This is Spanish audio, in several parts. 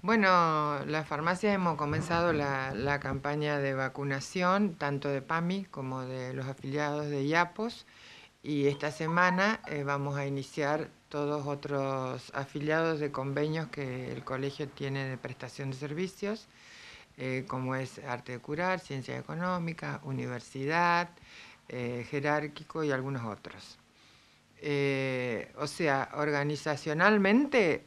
Bueno, las farmacias hemos comenzado la, campaña de vacunación, tanto de PAMI como de los afiliados de IAPOS, y esta semana eh, vamos a iniciar todos otros afiliados de convenios que el colegio tiene de prestación de servicios, eh, como es arte de curar, ciencia económica, universidad, eh, jerárquico y algunos otros. Eh, o sea, organizacionalmente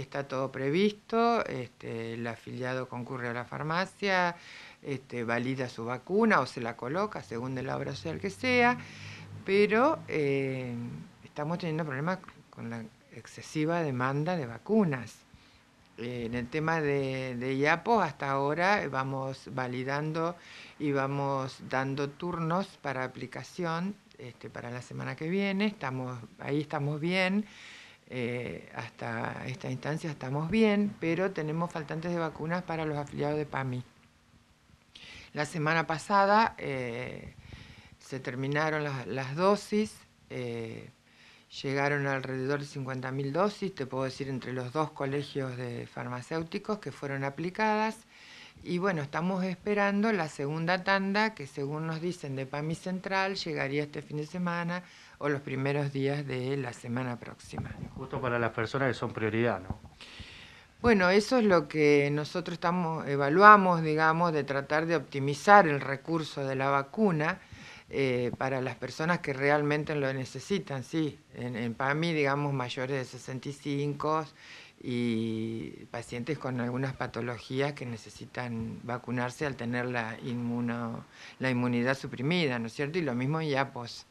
está todo previsto, este, el afiliado concurre a la farmacia, este, valida su vacuna o se la coloca según de la obra social que sea, pero estamos teniendo problemas con la excesiva demanda de vacunas. Eh, en el tema de, de IAPO, hasta ahora vamos validando y vamos dando turnos para aplicación este, para la semana que viene. Estamos, ahí estamos bien. Eh, hasta esta instancia estamos bien, pero tenemos faltantes de vacunas para los afiliados de PAMI. La semana pasada eh, se terminaron las, dosis. Llegaron alrededor de 50.000 dosis, te puedo decir, entre los dos colegios de farmacéuticos que fueron aplicadas. Y bueno, estamos esperando la segunda tanda que según nos dicen de PAMI Central llegaría este fin de semana o los primeros días de la semana próxima. Justo para las personas que son prioridad, ¿no? Bueno, eso es lo que nosotros estamos, evaluamos, digamos, de tratar de optimizar el recurso de la vacuna eh, para las personas que realmente lo necesitan, sí. En, en PAMI, digamos, mayores de 65 y pacientes con algunas patologías que necesitan vacunarse al tener la, inmuno, la inmunidad suprimida, ¿no es cierto? Y lo mismo en IAPOS.